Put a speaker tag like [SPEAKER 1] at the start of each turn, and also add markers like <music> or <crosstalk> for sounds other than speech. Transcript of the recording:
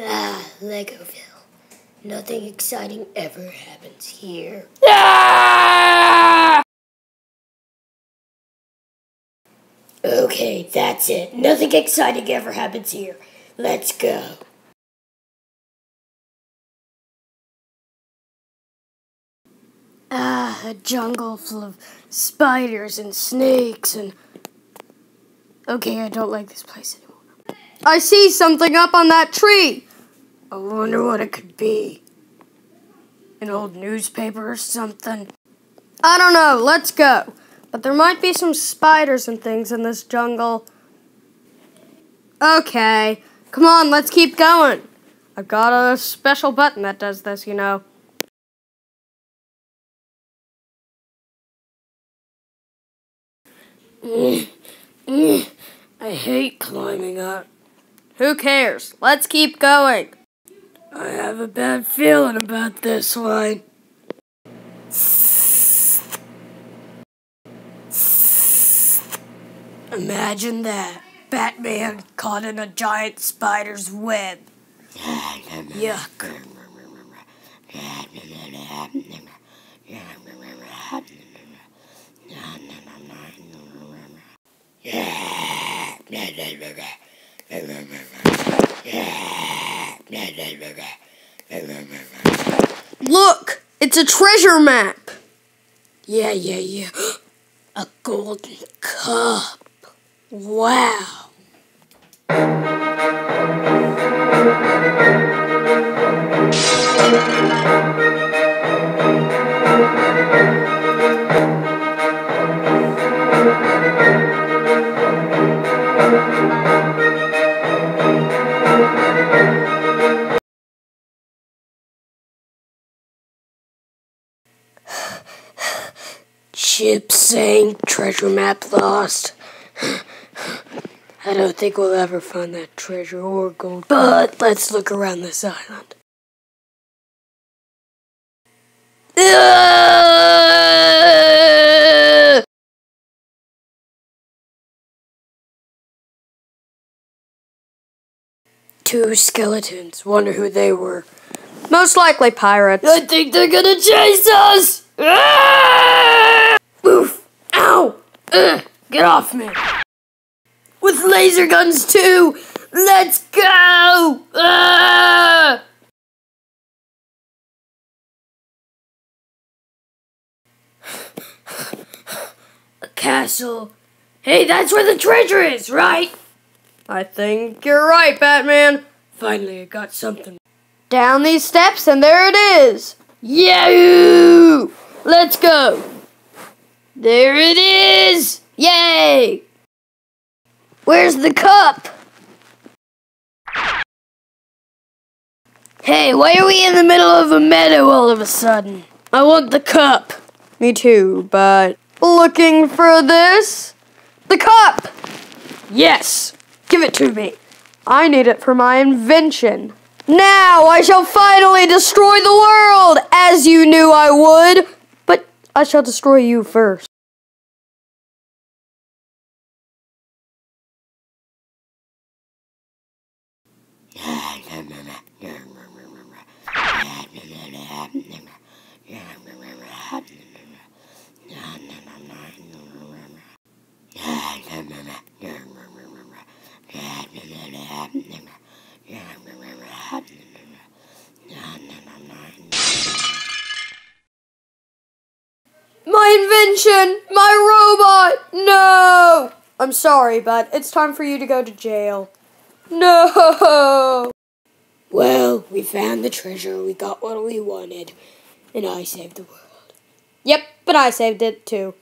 [SPEAKER 1] Ah, Legoville. Nothing exciting ever happens here.
[SPEAKER 2] Ah!
[SPEAKER 1] Okay, that's it. Nothing exciting ever happens here. Let's go. Ah, a jungle full of spiders and snakes and. Okay, I don't like this place anymore.
[SPEAKER 2] I see something up on that tree.
[SPEAKER 1] I wonder what it could be. An old newspaper or something?
[SPEAKER 2] I don't know. Let's go. But there might be some spiders and things in this jungle. Okay. Come on, let's keep going. I've got a special button that does this, you know. <sniffs>
[SPEAKER 1] I hate climbing up.
[SPEAKER 2] Who cares? Let's keep going.
[SPEAKER 1] I have a bad feeling about this one. Imagine that. Batman caught in a giant spider's web. Yuck. <laughs> <laughs>
[SPEAKER 2] Look! It's a treasure map!
[SPEAKER 1] Yeah, yeah, yeah. <gasps> A golden cup. Wow. Chip sank, treasure map lost. I don't think we'll ever find that treasure or gold. But let's look around this island. Ah! Two skeletons. Wonder who they were.
[SPEAKER 2] Most likely pirates.
[SPEAKER 1] I think they're gonna chase us! Ugh! Get off me! With laser guns too! Let's go! A castle. Hey, that's where the treasure is, right?
[SPEAKER 2] I think you're right, Batman.
[SPEAKER 1] Finally, I got something.
[SPEAKER 2] Down these steps, and there it is.
[SPEAKER 1] Yahoo! Let's go! There it is! Yay! Where's the cup? Hey, why are we in the middle of a meadow all of a sudden? I want the cup.
[SPEAKER 2] Me too, but looking for this? The cup!
[SPEAKER 1] Yes! Give it to me.
[SPEAKER 2] I need it for my invention. Now I shall finally destroy the world, as you knew I would. But I shall destroy you first. Invention! My robot! No! I'm sorry, but it's time for you to go to jail. No!
[SPEAKER 1] Well, we found the treasure, we got what we wanted, and I saved the world.
[SPEAKER 2] Yep, but I saved it too.